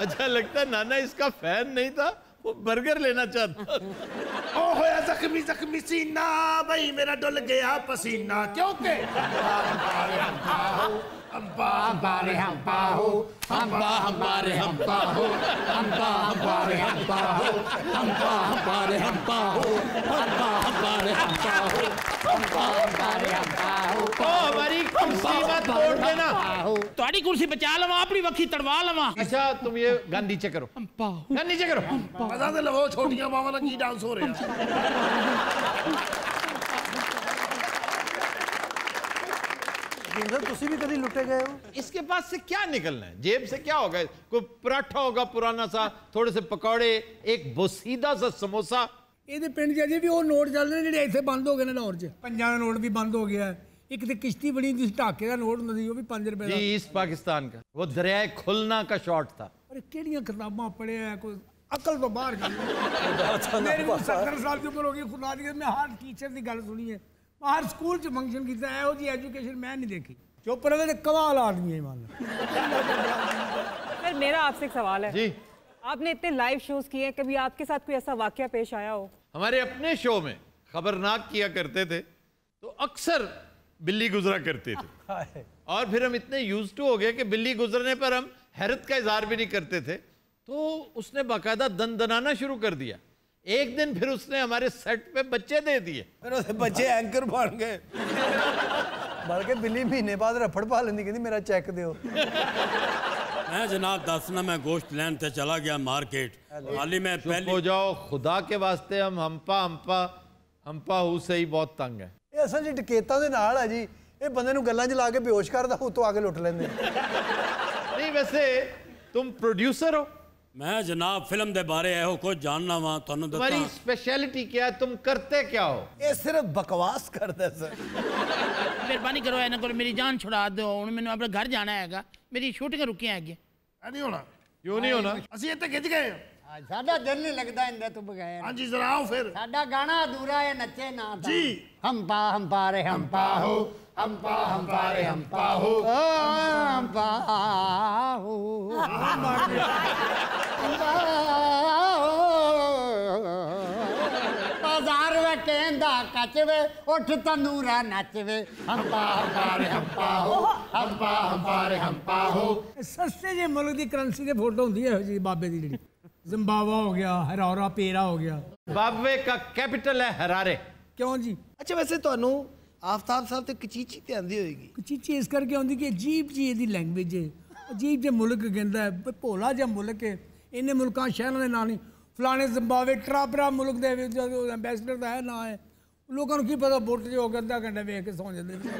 अच्छा लगता नाना इसका फ़ैन नहीं था वो बर्गर लेना चाहता ओ होया जख्मी जख्मी सीना भाई मेरा डुल गया पसीना क्योंकि हमारी कुर्सी मत तोड़ देना ਤੁਹਾਡੀ ਕੁਰਸੀ ਬਚਾ ਲਵਾਂ ਆਪਣੀ ਵੱਖੀ ਤੜਵਾ ਲਵਾਂ अच्छा तुम ये गन नीचे करो गन नीचे करो ਪਤਾ ਤੇ ਲਵੋ ਛੋਟੀਆਂ ਬਾਵਾਂ ਨਾਲ ਕੀ ਡਾਂਸ ਹੋ ਰਿਹਾ ਜਿੰਦਰ ਤੁਸੀਂ ਵੀ ਕਦੀ ਲੁੱਟੇ ਗਏ ਹੋ इसके पास से क्या निकलना है जेब से क्या होगा कोई पराठा होगा पुराना सा थोड़े से पकौड़े एक बोसीदा सा समोसा ਇਹਦੇ ਪਿੰਡ 'ਚ ਅਜੇ ਵੀ ਉਹ ਨੋਟ ਚੱਲਦੇ ਨੇ ਜਿਹੜੇ ਇੱਥੇ ਬੰਦ ਹੋ ਗਏ ਨੇ ਲਾਹੌਰ 'ਚ ਪੰਜਾਂ ਦਾ ਨੋਟ ਵੀ ਬੰਦ ਹੋ ਗਿਆ ਹੈ। ਇੱਕ ਤੇ ਕਿਸ਼ਤੀ ਬਣੀ ਹੁੰਦੀ ਸੀ ਢਾਕੇ ਦਾ ਨੋਟ ਹੁੰਦਾ ਸੀ ਉਹ ਵੀ 5 ਰੁਪਏ जी ਦਾ ईस्ट पाकिस्तान का वो दरियाए खुलना का शॉट था ਅਰੇ ਕਿਹੜੀਆਂ ਕਿਤਾਬਾਂ ਪੜ੍ਹਿਆ ਕੋਈ ਅਕਲ ਤੋਂ ਬਾਹਰ ਗੱਲ ਮੇਰੇ ਕੋਲ 70 ਸਾਲ ਦੀ ਉਮਰ ਹੋ ਗਈ ਖੁਦਾ ਦੀ ਕਸਮ, ਮੈਂ ਹਰ ਟੀਚਰ ਦੀ ਗੱਲ ਸੁਣੀ ਹੈ ਮੈਂ ਹਰ ਸਕੂਲ 'ਚ ਫੰਕਸ਼ਨ ਕੀਤਾ ਇਹੋ ਜੀ ਐਜੂਕੇਸ਼ਨ ਮੈਂ ਨਹੀਂ ਦੇਖੀ ਚੁੱਪ ਰਵੇ ਤੇ ਕਮਾਲ ਆਦਮੀ ਹੈ ਮੰਨ सर मेरा आपसे एक सवाल है जी आपने इतने लाइव शोज किए हैं कभी आपके साथ कोई ऐसा वाक्य पेश आया हो हमारे अपने शो में खबरनाक किया करते थे तो अक्सर बिल्ली गुजरा करते थे। और फिर हम इतने यूज़ टू हो गए कि बिल्ली गुजरने पर हम हैरत का इजहार भी नहीं करते थे। तो उसने बाकायदा दन दनाना शुरू कर दिया। एक दिन फिर उसने हमारे सेट पे बच्चे दे दिए। फिर बच्चे एंकर बन गए। बल्कि बिल्ली महीने बाद रफड़ पा लेंदी कहती मेरा चेक दो मैं जनाब दसना मैं गोश्त लैंड से चला गया मार्केट। खाली मैं में पहले हो जाओ खुदा के वास्ते हम हम्पा हम्पा हम्पा हूँ से ही बहुत तंग है। ਇਹ ਅਸਲ 'ਚ ਡਕੇਤਾਂ ਦੇ ਨਾਲ ਆ ਜੀ ਇਹ ਬੰਦੇ ਨੂੰ ਗੱਲਾਂ 'ਚ ਲਾ ਕੇ ਬੇਹੋਸ਼ ਕਰਦਾ ਉਤੋਂ ਆ ਕੇ ਲੁੱਟ ਲੈਂਦੇ नहीं वैसे तुम प्रोड्यूसर हो मैं जनाब फिल्म दे बारे एहो कुछ जानना वा थानू तुम्हारी दसा स्पेशलिटी क्या है तुम करते क्या हो ਇਹ ਸਿਰਫ ਬਕਵਾਸ ਕਰਦਾ ਸਰ ਮਿਹਰਬਾਨੀ ਕਰੋ ਇਹਨਾਂ ਕੋਲ ਮੇਰੀ ਜਾਨ ਛੁਡਾ ਦਿਓ ਹੁਣ ਮੈਨੂੰ ਆਪਣੇ ਘਰ ਜਾਣਾ ਹੈਗਾ ਮੇਰੀ ਸ਼ੂਟਿੰਗ ਰੁਕੀਆਂ ਹੈਗੀਆਂ ਇਹ ਨਹੀਂ ਹੋਣਾ क्यों नहीं होना ਅਸੀਂ ਇੱਥੇ ਖਿੱਚ ਗਏ ਹਾਂ। ਹਾਂ, ਸਾਡਾ ਦਿਲ ਨਹੀਂ ਲੱਗਦਾ ਇੰਦਾ ਤੂੰ ਬਗੈਰ ਹਾਂਜੀ ਜ਼ਰਾ ਆਓ ਫਿਰ ਸਾਡਾ ਗਾਣਾ ਅਧੂਰਾ ਹੈ ਨੱਚੇ ਨਾ ਤਾਂ ਜੀ। ਹੰਪਾ ਹੰਪਾਰੇ ਹੰਪਾ ਹੋ ਹੰਪਾ ਹੰਪਾਰੇ ਹੰਪਾ ਹੋ ਹੰਪਾ ਹੋ ਬਾਜ਼ਾਰ ਵੇ ਕਹਿੰਦਾ ਕਚਵੇ ਉੱਠ ਤੰਦੂਰਾ ਨੱਚਵੇ ਹੰਪਾ ਹੰਪਾਰੇ ਹੰਪਾ ਹੋ ਹੰਪਾ ਹੰਪਾਰੇ ਹੰਪਾ ਹੋ ਇਹ ਸਸਤੇ ਜੇ ਮੁਲਕ ਦੀ ਕਰੰਸੀ ਦੇ ਫੋਟੋ ਹੁੰਦੀ ਹੈ ਇਹੋ ਜੀ ਬਾਬੇ ਦੀ ਜਿਹੜੀ जिम्बावा हो गया हरारा पेरा हो गया बाबवे का कैपिटल है हरारे क्यों जी ਅੱਛਾ ਵੈਸੇ ਤੁਹਾਨੂੰ ਆਫਤਾਬ ਸਾਹਿਬ ਤੇ ਕਚੀਚੀ ਤੇ ਆਂਦੀ ਹੋਏਗੀ ਚੀਚੀ ਇਸ ਕਰਕੇ ਆਉਂਦੀ ਕਿ ਅਜੀਬ ਜੀ ਇਹਦੀ ਲੈਂਗੁਏਜ ਹੈ ਅਜੀਬ ਜੇ ਮੁਲਕ ਕਹਿੰਦਾ ਹੈ ਵੀ ਭੋਲਾ ਜਿਹਾ ਮੁਲਕ ਹੈ ਇਹਨੇ ਮੁਲਕਾਂ ਸ਼ਹਿਰਾਂ ਦੇ ਨਾਂ ਨਹੀਂ ਫਲਾਣੇ ਜ਼ਿੰਬਾਬਵੇ ਟਰਾਪਰਾ ਮੁਲਕ ਦੇ ਵਿੱਚ ਐਂਬੈਸਡਰ ਦਾ ਹੈ ਨਾਂ ਹੈ ਲੋਕਾਂ ਨੂੰ ਕੀ ਪਤਾ ਬੁੱਟ ਜੋ ਹੋ ਅੱਧਾ ਘੰਟਾ ਵੇਖ ਕੇ ਸੌਂ ਜਾਂਦੇ ਨੇ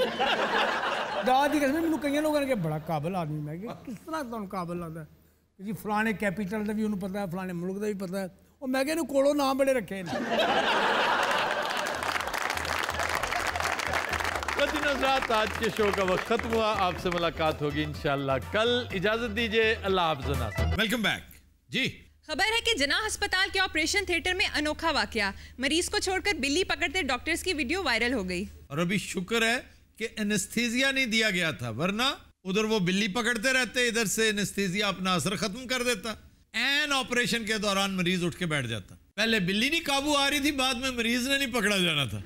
ਦਾਦ ਦੀ ਕਸਮ ਮੈਨੂੰ ਕਈਆਂ ਲੋਕਾਂ ਨੇ ਕਿਹਾ ਬੜਾ ਕਾਬਲ ਆਦਮੀ ਮੈਂ ਕਿਹਾ ਕਿਸ ਤਰ੍ਹਾਂ ਤੁਹਾਨੂੰ ਕਾਬਲ ਲੱਗਦਾ ਕਿ ਜੀ ਫਲਾਣੇ ਕੈਪੀਟਲ ਦਾ ਵੀ ਉਹਨੂੰ ਪਤਾ ਹੈ ਫਲਾਣੇ ਮੁਲਕ ਦਾ ਵੀ ਪਤਾ ਹੈ ਉਹ ਮੈਂ ਕਿਹਾ ਇਹਨੂੰ ਕੋਲੋਂ ਨਾਮ ਬੜੇ ਰੱਖੇ ਨੇ कदीन हजरात आज के शो का वक्त खत्म हुआ आपसे मुलाकात होगी इंशाल्लाह कल इजाजत दीजिए अल्लाह हाफिज वेलकम बैक जी खबर है कि जना अस्पताल के ऑपरेशन थिएटर में अनोखा वाकया मरीज को छोड़कर बिल्ली पकड़ते डॉक्टर्स की वीडियो वायरल हो गई और अभी शुक्र है कि एनेस्थीजिया नहीं दिया गया था वरना उधर वो बिल्ली पकड़ते रहते, इधर से एनेस्थीजिया अपना असर खत्म कर देता। एन ऑपरेशन के दौरान मरीज़ उठ के बैठ जाता। पहले बिल्ली नहीं काबू आ रही थी, बाद में मरीज़ ने नहीं पकड़ा जाना था।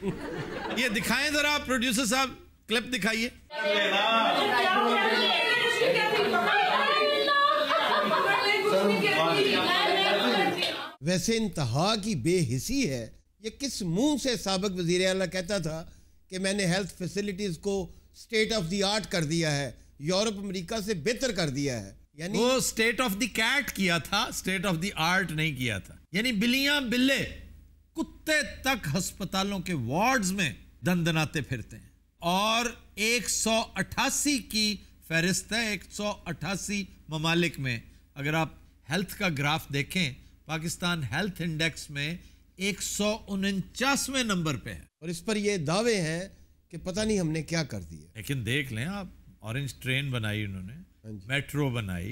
ये दिखाएँ जरा प्रोड्यूसर साहब क्लिप दिखाइए। वैसे इंतहा की बेहिसी है। ये किस मुँह से सबक वज़ीर अला कहता था कि मैंने हेल्थ फैसिलिटीज़ को स्टेट ऑफ़ द आर्ट कर दिया है। यूरोप अमेरिका से बेहतर कर दिया है। यानी वो स्टेट ऑफ़ द कैट किया था स्टेट ऑफ़ द आर्ट नहीं किया था। यानी बिल्लियाँ बिल्ले कुत्ते तक अस्पतालों के वार्ड्स में दंदनाते फिरते हैं। और 188 की फहरिस्त है 188 ममालिक में। अगर आप हेल्थ का ग्राफ देखें पाकिस्तान हेल्थ इंडेक्स में एक नंबर पे है। और इस पर ये दावे हैं कि पता नहीं हमने क्या कर दिया। लेकिन देख लें आप ऑरेंज ट्रेन बनाई उन्होंने मेट्रो बनाई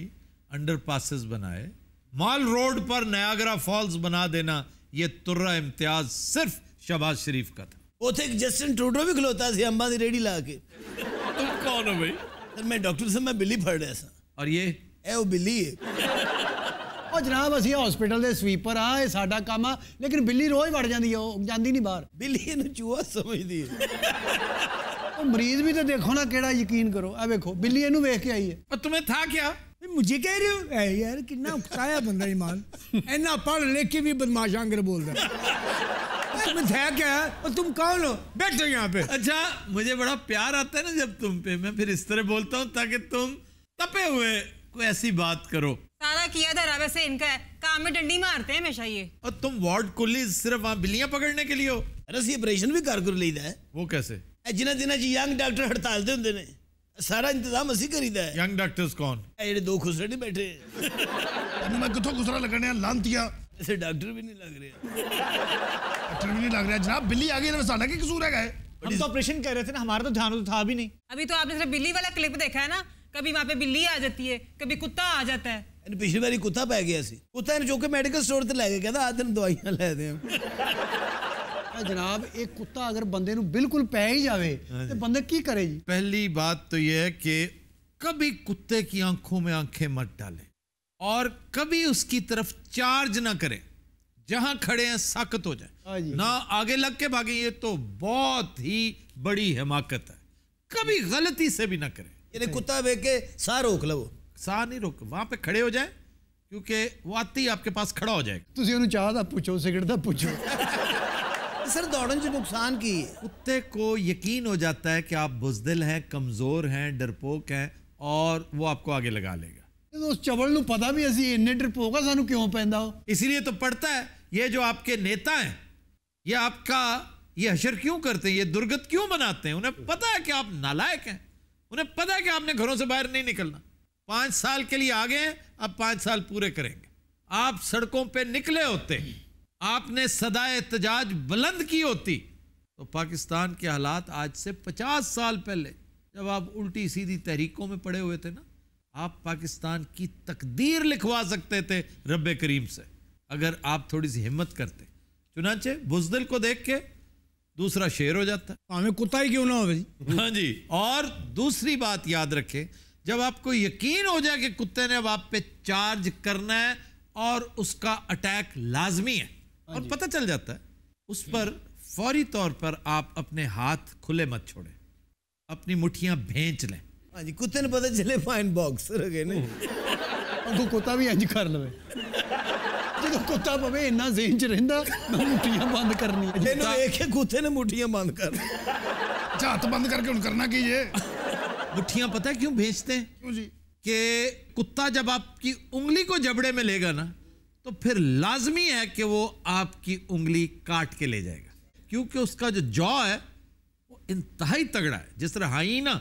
अंडर पासिस बनाए मॉल रोड पर नयागरा फॉल्स बना देना ये तुर्रा इम्तियाज सिर्फ शहबाज शरीफ का था उथे एक जस्टिन ट्रूडो भी खलोता सी अंबा दी रेडी ला के तुम कौन हो भाई सर मैं डॉक्टर से मैं बिल्ली फड़ रहा सा और ये ए वो बिल्ली है ਉਹ ਜਨਾਬ ਅਸੀਂ ਹਸਪੀਟਲ ਦੇ ਸਵੀਪਰ ਆ ਇਹ ਸਾਡਾ ਕੰਮ ਆ ਲੇਕਿਨ ਬਿੱਲੀ ਰੋਜ਼ ਵੜ ਜਾਂਦੀ ਆ ਉਹ ਜਾਂਦੀ ਨਹੀਂ ਬਾਹਰ ਬਿੱਲੀ ਇਹਨੂੰ ਚੂਹਾ ਸਮਝਦੀ ਹੈ ਉਹ ਮਰੀਜ਼ ਵੀ ਤਾਂ ਦੇਖੋ ਨਾ ਕਿਹੜਾ ਯਕੀਨ ਕਰੋ ਆ ਵੇਖੋ ਬਿੱਲੀ ਇਹਨੂੰ ਵੇਖ ਕੇ ਆਈ ਹੈ पर तुम्हें था क्या ਮੁਝੇ ਕਹਿ ਰਹੇ ਹੋ ਐ ਯਾਰ ਕਿੰਨਾ ਉਕਸਾਇਆ ਬੰਦਾ ਇਮਾਨ ਇੰਨਾ ਪੜ੍ਹ ਲਿਖ ਕੇ ਵੀ ਬਦਮਾਸ਼ਾਂਗਰ ਬੋਲਦਾ तुम्हें था क्या और तुम कौन हो बैठो यहाँ पे अच्छा मुझे बड़ा प्यार आता है ना जब तुम पे मैं फिर इस तरह बोलता हूँ ताकि तुम तपे हुए कोई ऐसी बात करो सारा किया धरा वैसे इनका है काम में डंडी मारते हैं हमेशा ये और तुम वार्ड कुल्ली सिर्फ वहां बिल्लियां पकड़ने के लिए हो अरे ਅਸੀਂ ਆਪਰੇਸ਼ਨ ਵੀ ਕਰ ਕਰ ਲਈਦਾ ਹੈ वो कैसे ਇਹ ਜਿਨ੍ਹਾਂ ਦਿਨਾਂ 'ਚ ਯੰਗ ਡਾਕਟਰ ਹੜਤਾਲ ਤੇ ਹੁੰਦੇ ਨੇ ਸਾਰਾ ਇੰਤਜ਼ਾਮ ਅਸੀਂ ਕਰੀਦਾ ਹੈ यंग डॉक्टर्स कौन ਇਹ ਜਿਹੜੇ ਦੋ ਖੁਸਰੇ ਨਹੀਂ ਬੈਠੇ ਤੈਨੂੰ ਮੈਂ ਕਿੱਥੋਂ ਗੁਸਰਾ ਲੱਗਣੇ ਆ ਲਾਂਤੀਆ ਇਸੇ ਡਾਕਟਰ ਵੀ ਨਹੀਂ ਲੱਗ ਰਿਹਾ ਡਾਕਟਰ ਵੀ ਨਹੀਂ ਲੱਗ ਰਿਹਾ ਜਨਾਬ ਬਿੱਲੀ ਆ ਗਈ ਇਹਦੇ ਵਿੱਚ ਸਾਡਾ ਕੀ ਕਸੂਰ ਹੈਗਾ ਹੈ हम तो ऑपरेशन कर रहे थे ना हमारा तो ध्यान तो था भी नहीं अभी तो आपने सिर्फ बिल्ली वाला क्लिप देखा है ना कभी वहां पे बिल्ली आ जाती है कभी कुत्ता आ जाता है ਇਹਨੂੰ ਪਿਛਲੀ ਵਾਰੀ ਕੁੱਤਾ ਪੈ ਗਿਆ ਸੀ ਕੁੱਤਾ ਇਹਨੂੰ ਚੁੱਕ ਕੇ ਮੈਡੀਕਲ ਸਟੋਰ ਤੇ ਲੈ ਕੇ ਕਹਿੰਦਾ ਆ ਤੈਨੂੰ ਦਵਾਈਆਂ ਲੈ ਦੇ ਆ ਜਨਾਬ ਇਹ ਕੁੱਤਾ ਅਗਰ ਬੰਦੇ ਨੂੰ ਬਿਲਕੁਲ ਪੈ ਹੀ ਜਾਵੇ ਤੇ ਬੰਦੇ ਕੀ ਕਰੇ ਜੀ पहली बात तो यह है कि कभी कुत्ते की आंखों में आंखें मत डालें और कभी उसकी तरफ चार्ज ना करें जहां खड़े हैं साकत हो जाए ना आगे लग के भागे ये तो बहुत ही बड़ी हिमाकत है कभी गलती से भी ना करें ਇਹਨੇ ਕੁੱਤਾ ਵੇਖ ਕੇ ਸਾਹ ਰੋਕ ਲਵੋ साह नहीं रोक वहां पे खड़े हो जाए क्योंकि वो आते ही आपके पास खड़ा हो जाएगा ਤੁਸੀਂ ਉਹਨੂੰ ਚਾਹ ਦਾ ਪੁੱਛੋ ਸਿਗਰਟ ਦਾ ਪੁੱਛੋ सर दौड़न से नुकसान की है कुत्ते को यकीन हो जाता है कि आप बुजदिल हैं कमजोर हैं डरपोक हैं और वो आपको आगे लगा लेगा ਜਦੋਂ ਉਸ ਚਵਲ ਨੂੰ ਪਤਾ ਵੀ ਅਸੀਂ ਇੰਨੇ ਡਰਪੋਕ ਆ ਸਾਨੂੰ ਕਿਉਂ ਪੈਂਦਾ ਉਹ इसीलिए तो पड़ता है ये जो आपके नेता हैं ये आपका ये हशर क्यों करते हैं ये दुर्गत क्यों बनाते हैं उन्हें पता है कि आप नालायक हैं उन्हें पता है कि आपने घरों से बाहर नहीं निकलना पांच साल के लिए आगे हैं अब पांच साल पूरे करेंगे आप सड़कों पे निकले होते आपने सदा एहतजाज बुलंद की होती। तो पाकिस्तान के हालात आज से पचास साल पहले जब आप उल्टी सीधी तहरीकों में पड़े हुए थे ना आप पाकिस्तान की तकदीर लिखवा सकते थे रब करीम से अगर आप थोड़ी सी हिम्मत करते। चुनाचे बुजदिल को देख के दूसरा शेर हो जाता। हमें कुत्ता ही क्यों ना हो भाई? हाँ जी। और दूसरी बात याद रखें जब आपको यकीन हो जाए कि कुत्ते ने अब आप पे चार्ज करना है और उसका अटैक लाजमी है और पता चल जाता है उस पर फौरी तौर पर आप अपने हाथ खुले मत छोड़ें अपनी मुट्ठियां भेंच लें हाँ जी कुत्ते ने पता चले फाइन बॉक्सर हो गए ने ਅੱਗੋਂ ਕੁੱਤਾ ਵੀ ਇੰਜ ਕਰ ਲਵੇ ਜਦੋਂ ਕੁੱਤਾ ਪਵੇ ਇੰਨਾ ਜ਼ੇਨ ਚ ਰਹਿੰਦਾ ਮੈਂ ਮੁੱਠੀਆਂ ਬੰਦ ਕਰਨੀ ਇਹਨੂੰ ਵੇਖ ਕੇ ਕੁੱਤੇ ਨੇ ਮੁੱਠੀਆਂ ਬੰਦ ਕਰ ਝਾਤ ਬੰਦ ਕਰਕੇ ਹੁਣ ਕਰਨਾ ਕੀ ਜੇ मुठ्ठियां पता है क्यों भेजते हैं क्यों जी कि कुत्ता जब आपकी उंगली को जबड़े में लेगा ना तो फिर लाजमी है कि वो आपकी उंगली काट के ले जाएगा क्योंकि उसका जो जॉ है वो इंतहाई तगड़ा है जिस तरह हाइना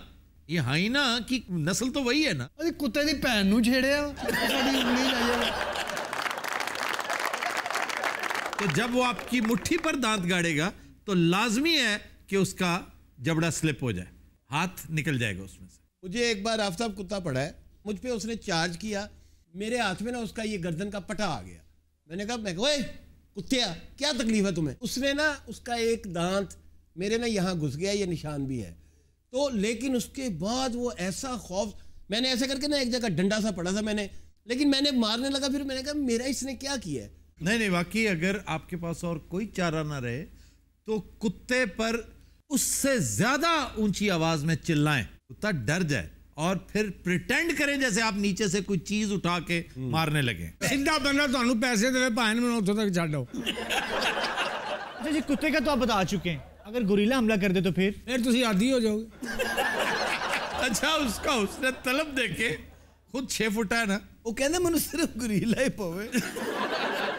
ये हाइना की नस्ल तो वही है ना ਅਸੀਂ ਕੁੱਤੇ ਦੀ ਭੈਣ ਨੂੰ ਛੇੜਿਆ ਸਾਡੀ ਉਂਗਲੀ ਲੈ ਜਾਵੇ तो जब वो आपकी मुट्ठी पर दांत गाड़ेगा तो लाजमी है कि उसका जबड़ा स्लिप हो जाए हाथ निकल जाएगा उसमें से मुझे एक बार आफ्ताब कुत्ता पड़ा है मुझ पे उसने चार्ज किया मेरे हाथ में ना उसका ये गर्दन का पटा आ गया। मैंने कहा, मैं ओए, कुत्तिया, क्या तकलीफ़ है तुम्हें? उसने ना, उसका एक दांत मेरे ना यहाँ घुस गया, ये निशान भी है। तो लेकिन उसके बाद वो ऐसा खौफ, मैंने ऐसे करके ना एक जगह डंडा सा पड़ा था मैंने, लेकिन मैंने मारने लगा, फिर मैंने कहा, मेरा इसने क्या किया है? नहीं नहीं वाकई अगर आपके पास और कोई चारा ना रहे तो कुत्ते पर उससे ज़्यादा ऊँची आवाज़ में चिल्लाएँ। कुत्ता डर जाए। और फिर प्रिटेंड करें जैसे आप नीचे से कोई चीज उठा के मारने लगे ਸਿੱਧਾ ਬੰਦਾ ਤੁਹਾਨੂੰ ਪੈਸੇ ਦੇਵੇ ਭਾਵੇਂ ਮੈਨੂੰ ਉੱਥੋਂ ਤੱਕ ਛੱਡੋ अच्छा जी कुत्ते का तो आप बता चुके हैं अगर गुरीला हमला कर दे तो फिर फिर ਤੁਸੀਂ ਆਦੀ ਹੋ ਜਾਓਗੇ अच्छा उसका उसने तलब देके खुद छह फुट है ना वो कहते मैंने सिर्फ गुरीला ही पवे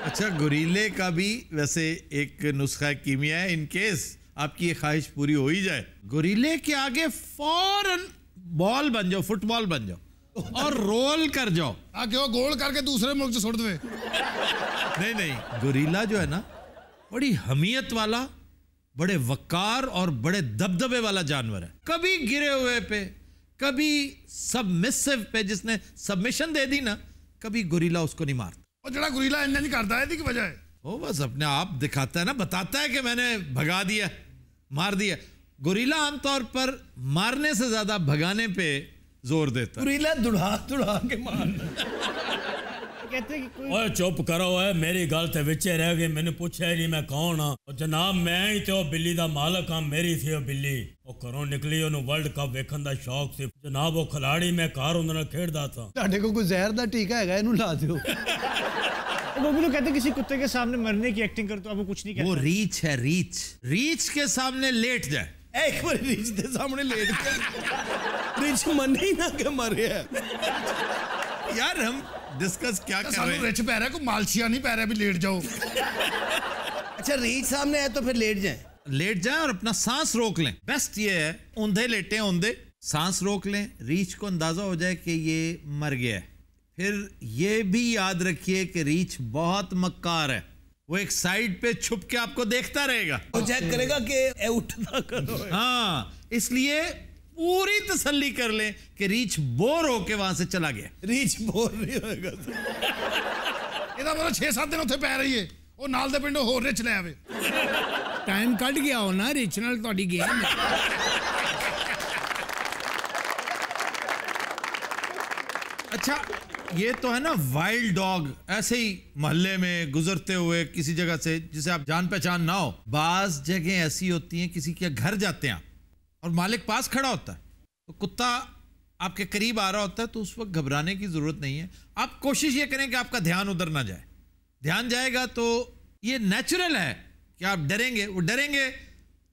अच्छा गुरीले का भी वैसे एक नुस्खा कीमिया है इन केस आपकी ये ख्वाहिश पूरी हो ही जाए गुरीले के आगे फौरन बॉल बन जाओ फुटबॉल बन जाओ और रोल कर जाओ। हाँ क्यों? गोल करके दूसरे मुल्क छोड़ दे। नहीं नहीं गोरीला जो है ना बड़ी हमियत वाला बड़े वकार और बड़े दबदबे वाला जानवर है। कभी गिरे हुए पे कभी सबमिसिव पे जिसने सबमिशन दे दी ना कभी गोरीला उसको नहीं मारता। और जरा गोरीला इंजन करता है वजह वो बस अपने आप दिखाता है ना बताता है कि मैंने भगा दिया मार दिया। गुरीला आमतौर पर मारने से ज्यादा भगाने पे जोर देता है गुरीला दुढ़ा दुढ़ा के मार कहते हैं कि कोई ਓਏ ਚੁੱਪ ਕਰੋ ਓਏ ਮੇਰੀ ਗੱਲ ਤੇ ਵਿੱਚੇ ਰਹਿ ਗਈ ਮੈਨੂੰ ਪੁੱਛਿਆ ਹੀ ਨਹੀਂ ਮੈਂ ਕੌਣ ਆ ਉਹ ਜਨਾਬ ਮੈਂ ਹੀ ਤੇ ਉਹ ਬਿੱਲੀ ਦਾ ਮਾਲਕ ਆ ਮੇਰੀ ਸੀ ਉਹ ਬਿੱਲੀ ਉਹ ਘਰੋਂ ਨਿਕਲੀ ਉਹਨੂੰ ਵਰਲਡ ਕੱਪ ਵੇਖਣ ਦਾ ਸ਼ੌਕ ਸੀ ਜਨਾਬ ਉਹ ਖਿਲਾੜੀ ਮੈਂ ਘਰ ਉਹਨਾਂ ਨਾਲ ਖੇਡਦਾ ਸਾਂ ਤੁਹਾਡੇ ਕੋਲ ਕੋਈ ਜ਼ਹਿਰ ਦਾ ਟੀਕਾ ਹੈਗਾ ਇਹਨੂੰ ਲਾ ਦਿਓ वो भी तो कहते हैं किसी कुत्ते के सामने मरने की एक्टिंग कर तो आपको कुछ नहीं वो कहता रीच है रीच रीच के सामने लेट जाए एक बार रिच दे सामने लेट गया रिच मन ही ना के मर है। यार हम डिस्कस क्या तो कर रहे हैं? रिच पै को मालशिया नहीं पैरा भी लेट जाओ। अच्छा रिच सामने है तो फिर लेट जाए। लेट जाए और अपना सांस रोक लें। बेस्ट ये है ऊंधे लेटे उंधे सांस रोक लें रीच को अंदाज़ा हो जाए कि ये मर गया है। फिर ये भी याद रखिए कि रीछ बहुत मक्कार है। वो एक साइड पे छुप के आपको देखता रहेगा वो चेक करेगा कि ए उठता करो हाँ इसलिए पूरी तसल्ली कर लें कि रीच बोर होके वहां से चला गया रीच बोर नहीं होएगा ਇਹਦਾ ਮਤਲਬ 6-7 ਦਿਨ ਉੱਥੇ ਪੈ ਰਹੀ ਏ ਉਹ ਨਾਲ ਦੇ ਪਿੰਡੋਂ ਹੋਰ ਰਿਚ ਲੈ ਆਵੇ ਟਾਈਮ ਕੱਢ ਗਿਆ ਹੋ ਨਾ ਰਿਚ ਨਾਲ ਤੁਹਾਡੀ ਗੇਮ अच्छा ये तो है ना वाइल्ड डॉग ऐसे ही मोहल्ले में गुजरते हुए किसी जगह से जिसे आप जान पहचान ना हो। बाज जगह ऐसी होती हैं किसी के घर जाते हैं आप और मालिक पास खड़ा होता है। तो कुत्ता आपके करीब आ रहा होता है तो उस वक्त घबराने की ज़रूरत नहीं है। आप कोशिश ये करें कि आपका ध्यान उधर ना जाए। ध्यान जाएगा तो ये नेचुरल है कि आप डरेंगे वो डरेंगे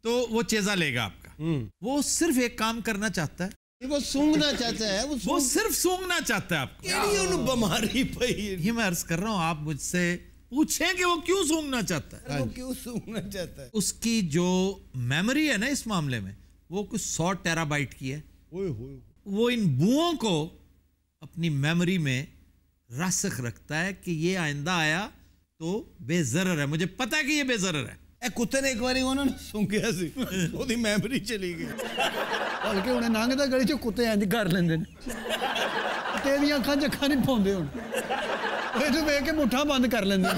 तो वो चेजा लेगा आपका। वो सिर्फ़ एक काम करना चाहता है वो सूंघना चाहता है वो, वो सिर्फ़ सूंघना चाहता है आपको। बीमारी पई ये मैं अर्ज़ कर रहा हूँ आप मुझसे पूछें कि वो क्यों सूंघना चाहता है। वो क्यों सूंघना चाहता है? उसकी जो मेमोरी है ना इस मामले में वो कुछ सौ टेराबाइट की है। ओए, वो इन बुओं को अपनी मेमोरी में रासख रखता है कि ये आइंदा आया तो बेजर है। मुझे पता है कि ये बेजर है। ਇਹ ਕੁੱਤੇ ਨੇ ਇੱਕ ਵਾਰੀ ਉਹਨਾਂ ਨੂੰ ਸੁੰਘਿਆ ਸੀ। ਉਹਦੀ ਮੈਮਰੀ ਚਲੀ ਗਈ। ਬਲਕਿ ਹੁਣੇ ਲੰਘਦਾ ਗਲੀ ਚੋਂ ਕੁੱਤੇ ਇੰਜ ਕਰ ਲੈਂਦੇ ਨੇ। ਕੁੱਤੇ ਦੀਆਂ ਅੱਖਾਂ 'ਚ ਅੱਖਾਂ ਨਹੀਂ ਪਾਉਂਦੇ ਹੁਣ। ਉਹ ਇਹਨੂੰ ਵੇਖ ਕੇ ਮੁੱਠਾ ਬੰਦ ਕਰ ਲੈਂਦੇ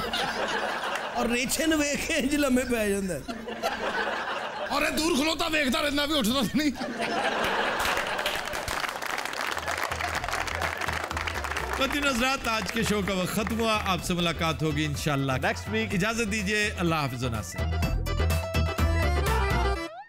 ਔਰ ਰੇਛੇ ਨੂੰ ਵੇਖ ਕੇ ਇੰਜ ਲੰਮੇ ਪੈ ਜਾਂਦਾ। ਔਰ ਇਹ ਦੂਰ ਖਲੋਤਾ ਵੇਖਦਾ ਰਹਿੰਦਾ ਵੀ ਉੱਠਦਾ ਤਾਂ ਨਹੀਂ। मद्दी नजरात आज के शो का वक्त खत्म हुआ। आपसे मुलाकात होगी इंशाल्लाह। नेक्स्ट वीक इजाज़त दीजिए। अल्लाह हाफिज नासिर।